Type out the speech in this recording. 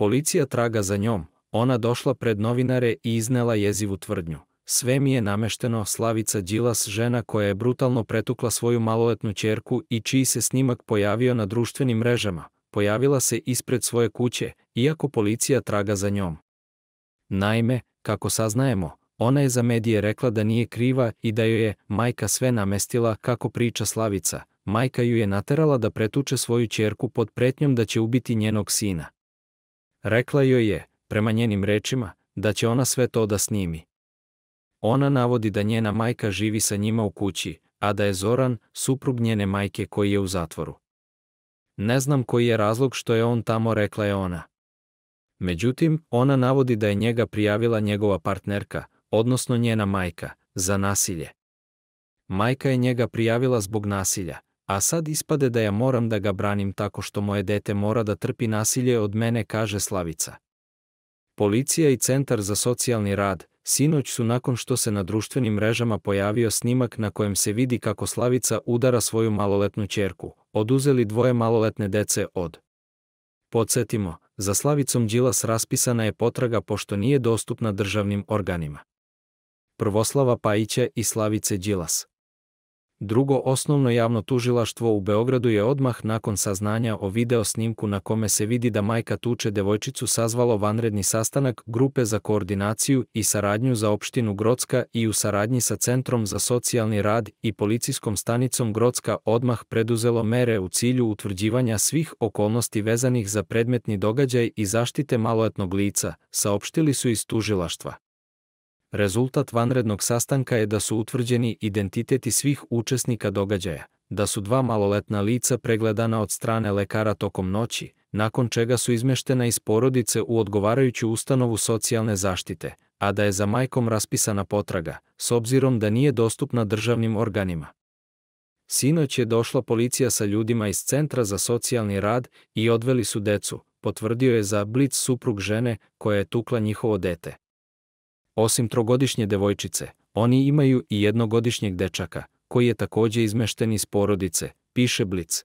Policija traga za njom, ona došla pred novinare i iznela jezivu tvrdnju. Sve mi je namešteno Slavica Đilas žena koja je brutalno pretukla svoju maloletnu ćerku i čiji se snimak pojavio na društvenim mrežama, pojavila se ispred svoje kuće, iako policija traga za njom. Naime, kako saznajemo, ona je za medije rekla da nije kriva i da joj je majka sve namestila kako priča Slavica. Majka ju je naterala da pretuče svoju ćerku pod pretnjom da će ubiti njenog sina. Rekla joj je, prema njenim rečima, da će ona sve to da snimi. Ona navodi da njena majka živi sa njima u kući, a da je Zoran, suprug njene majke koji je u zatvoru. Ne znam koji je razlog što je on tamo, rekla je ona. Međutim, ona navodi da je njega prijavila njegova partnerka, odnosno njena majka, za nasilje. Majka je njega prijavila zbog nasilja, a sad ispade da ja moram da ga branim tako što moje dete mora da trpi nasilje od mene, kaže Slavica. Policija i Centar za socijalni rad, sinoć su nakon što se na društvenim mrežama pojavio snimak na kojem se vidi kako Slavica udara svoju maloletnu ćerku, oduzeli dvoje maloletne dece od. Podsetimo, za Slavicom Đilas raspisana je potraga pošto nije dostupna državnim organima. Prvoslava Pajića i Slavice Đilas. Drugo osnovno javno tužilaštvo u Beogradu je odmah nakon saznanja o video snimku na kome se vidi da majka tuče devojčicu sazvalo vanredni sastanak grupe za koordinaciju i saradnju za opštinu Grocka i u saradnji sa Centrom za socijalni rad i policijskom stanicom Grocka odmah preduzelo mere u cilju utvrđivanja svih okolnosti vezanih za predmetni događaj i zaštite maloetnog lica, saopštili su iz tužilaštva. Rezultat vanrednog sastanka je da su utvrđeni identiteti svih učesnika događaja, da su dva maloletna lica pregledana od strane lekara tokom noći, nakon čega su izmeštena iz porodice u odgovarajuću ustanovu socijalne zaštite, a da je za majkom raspisana potraga, s obzirom da nije dostupna državnim organima. Sinoć je došla policija sa ljudima iz Centra za socijalni rad i odveli su decu, potvrdio je za Blic suprug žene koja je tukla njihovo dete. Osim trogodišnje devojčice, oni imaju i jednogodišnjeg dečaka, koji je takođe izmešten iz porodice, piše Blic.